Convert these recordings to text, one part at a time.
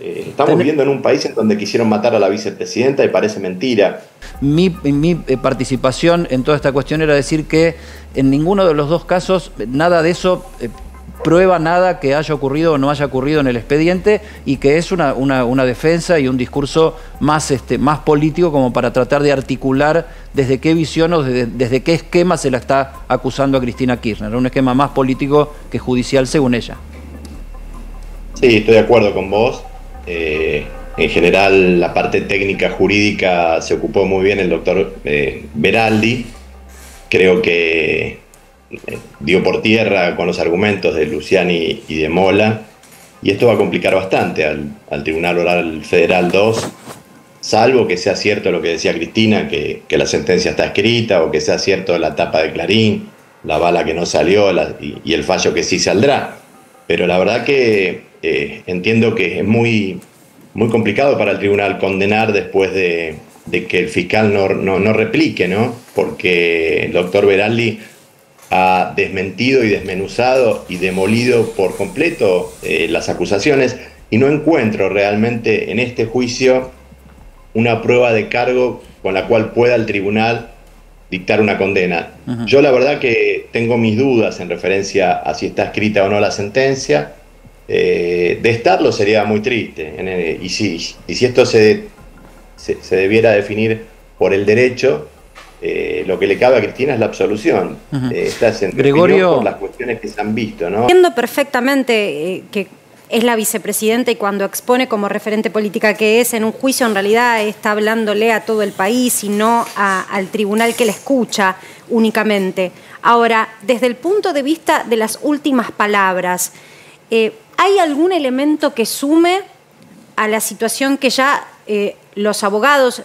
Eh, estamos viviendo en un país en donde quisieron matar a la vicepresidenta y parece mentira. Mi, mi eh, participación en toda esta cuestión era decir que en ninguno de los dos casos nada de eso eh, prueba nada que haya ocurrido o no haya ocurrido en el expediente y que es una, una, defensa y un discurso más, este, más político como para tratar de articular desde qué visión o desde, qué esquema se la está acusando a Cristina Kirchner. Un esquema más político que judicial según ella. Sí, estoy de acuerdo con vos. Eh, en general, la parte técnica jurídica se ocupó muy bien el doctor eh, Beraldi. Creo que dio por tierra con los argumentos de Luciani y de Mola, y esto va a complicar bastante al, Tribunal Oral Federal 2, salvo que sea cierto lo que decía Cristina, que, la sentencia está escrita, o que sea cierto la tapa de Clarín, la bala que no salió y, el fallo que sí saldrá. Pero la verdad que eh, entiendo que es muy, muy complicado para el tribunal condenar después de, que el fiscal no, no, replique, ¿no? Porque el doctor Beraldi ha desmentido y desmenuzado y demolido por completo eh, las acusaciones y no encuentro realmente en este juicio una prueba de cargo con la cual pueda el tribunal dictar una condena. Yo la verdad que tengo mis dudas en referencia a si está escrita o no la sentencia. Eh, de estarlo sería muy triste. y, si, y si esto se, se debiera definir por el derecho, eh, lo que le cabe a Cristina es la absolución. Eh, Gregorio... por las cuestiones que se han visto, ¿no? Entiendo perfectamente eh, que es la vicepresidenta y cuando expone como referente política que es en un juicio en realidad está hablándole a todo el país y no al tribunal que le escucha únicamente. Ahora, desde el punto de vista de las últimas palabras, ¿hay algún elemento que sume a la situación que ya los abogados,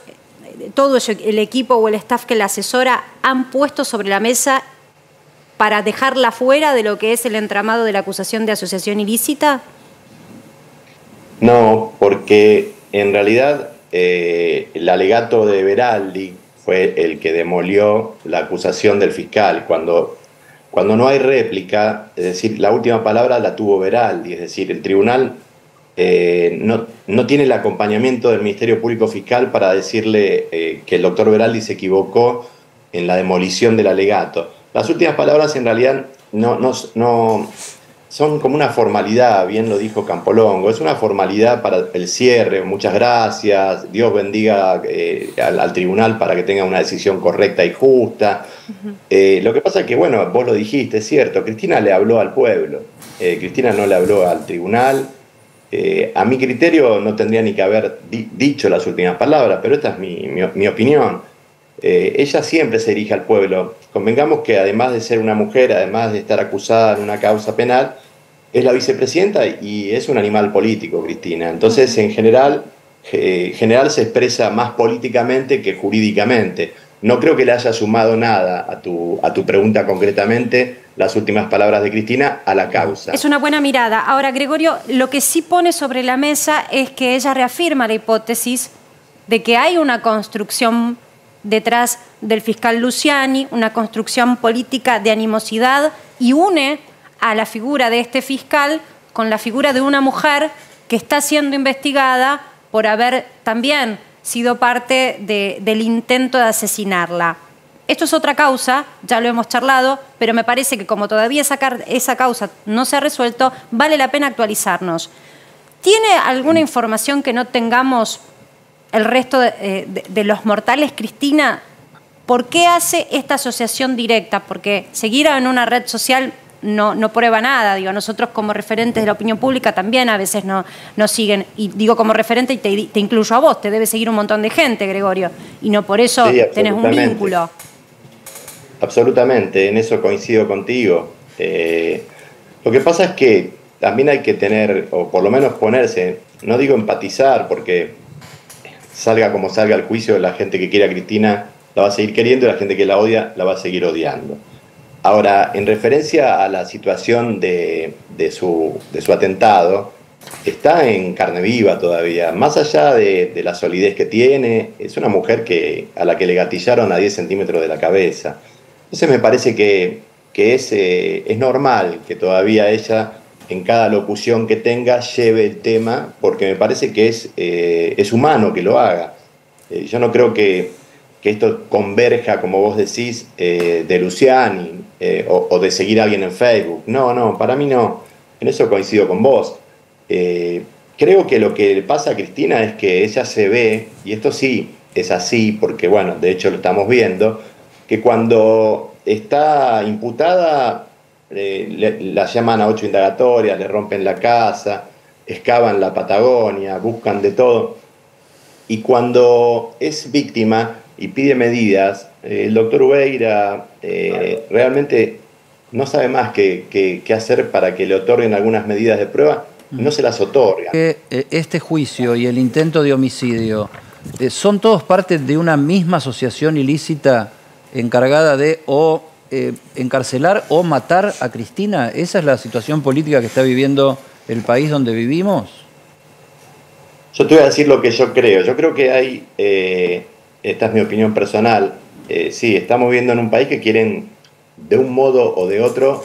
todo el equipo o el staff que la asesora han puesto sobre la mesa para dejarla fuera de lo que es el entramado de la acusación de asociación ilícita? No, porque en realidad eh, el alegato de Beraldi fue el que demolió la acusación del fiscal. Cuando, cuando no hay réplica, es decir, la última palabra la tuvo Beraldi, es decir, el tribunal eh, no, no, tiene el acompañamiento del Ministerio Público Fiscal para decirle eh, que el doctor Beraldi se equivocó en la demolición del alegato. Las últimas palabras en realidad no, no, no, son como una formalidad, bien lo dijo Campolongo, es una formalidad para el cierre, muchas gracias, Dios bendiga eh, al, tribunal para que tenga una decisión correcta y justa. lo que pasa es que, bueno, vos lo dijiste, es cierto, Cristina le habló al pueblo, Cristina no le habló al tribunal, eh, a mi criterio no tendría ni que haber dicho las últimas palabras, pero esta es mi, opinión. Eh, ella siempre se dirige al pueblo. Convengamos que además de ser una mujer, además de estar acusada en una causa penal, es la vicepresidenta y es un animal político, Cristina. Entonces, en general, eh, general se expresa más políticamente que jurídicamente. No creo que le haya sumado nada a tu, a tu pregunta concretamente las últimas palabras de Cristina a la causa. Es una buena mirada. Ahora, Gregorio, lo que sí pone sobre la mesa es que ella reafirma la hipótesis de que hay una construcción detrás del fiscal Luciani, una construcción política de animosidad y une a la figura de este fiscal con la figura de una mujer que está siendo investigada por haber también sido parte del intento de asesinarla. Esto es otra causa, ya lo hemos charlado, pero me parece que como todavía esa, causa no se ha resuelto, vale la pena actualizarnos. ¿Tiene alguna información que no tengamos el resto de, eh, de los mortales, Cristina? ¿Por qué hace esta asociación directa? Porque seguir en una red social no, no prueba nada. Digo, nosotros como referentes de la opinión pública también a veces no, nos siguen. Y digo como referente y te, incluyo a vos, te debe seguir un montón de gente, Gregorio. Y no por eso tenés un vínculo. Absolutamente, en eso coincido contigo. Eh, lo que pasa es que también hay que tener, o por lo menos ponerse, no digo empatizar, porque salga como salga el juicio, la gente que quiere a Cristina la va a seguir queriendo y la gente que la odia la va a seguir odiando. Ahora, en referencia a la situación de, su, atentado, está en carne viva todavía. Más allá de, la solidez que tiene, es una mujer que, a la que le gatillaron a 10 centímetros de la cabeza. Entonces me parece que, eh, es normal que todavía ella en cada locución que tenga lleve el tema, porque me parece que es, eh, es humano que lo haga. Eh, yo no creo que, que, esto converja, como vos decís, eh, de Luciani o, o, de seguir a alguien en Facebook. No, no, para mí no. En eso coincido con vos. creo que lo que le pasa a Cristina es que ella se ve, y esto sí es así, porque bueno, de hecho lo estamos viendo, que cuando está imputada la llaman a ocho indagatorias, le rompen la casa, excavan la Patagonia, buscan de todo. Y cuando es víctima y pide medidas, eh, el doctor Ubeira eh, realmente no sabe más qué hacer para que le otorguen algunas medidas de prueba, no se las otorga. Eh, este juicio y el intento de homicidio son todos parte de una misma asociación ilícita encargada de o eh, encarcelar o matar a Cristina? ¿Esa es la situación política que está viviendo el país donde vivimos? Yo te voy a decir lo que yo creo. Yo creo que hay, eh, esta es mi opinión personal, eh, sí, estamos viviendo en un país que quieren de un modo o de otro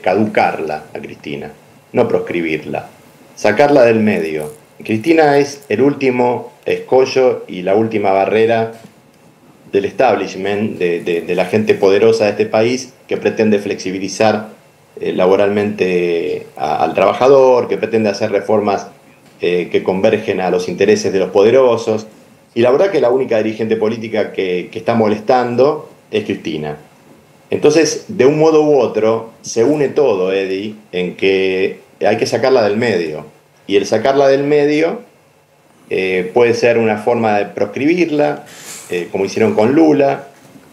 caducarla a Cristina, no proscribirla, sacarla del medio. Cristina es el último escollo y la última barrera del establishment, de, la gente poderosa de este país que pretende flexibilizar eh, laboralmente al trabajador, que pretende hacer reformas eh, que convergen a los intereses de los poderosos. Y la verdad que la única dirigente política que, que está molestando es Cristina. Entonces, de un modo u otro, se une todo, Eddie, en que hay que sacarla del medio. Y el sacarla del medio eh, puede ser una forma de proscribirla, eh, como hicieron con Lula,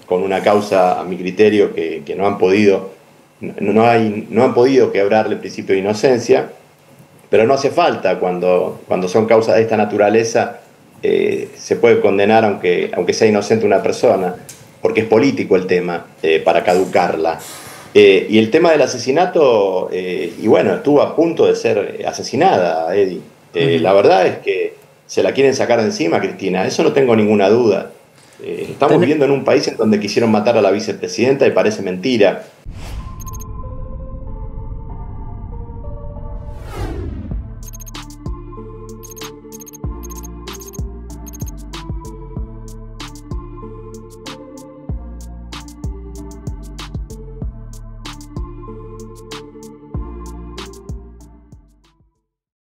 con una causa, a mi criterio, que, no han podido, no, hay, no han podido quebrarle el principio de inocencia, pero no hace falta cuando, cuando son causas de esta naturaleza, eh, se puede condenar aunque, aunque sea inocente una persona, porque es político el tema, para caducarla. y el tema del asesinato, y bueno, estuvo a punto de ser asesinada, Eddie. La verdad es que se la quieren sacar de encima, Cristina. Eso no tengo ninguna duda. Eh, estamos viviendo en un país en donde quisieron matar a la vicepresidenta y parece mentira.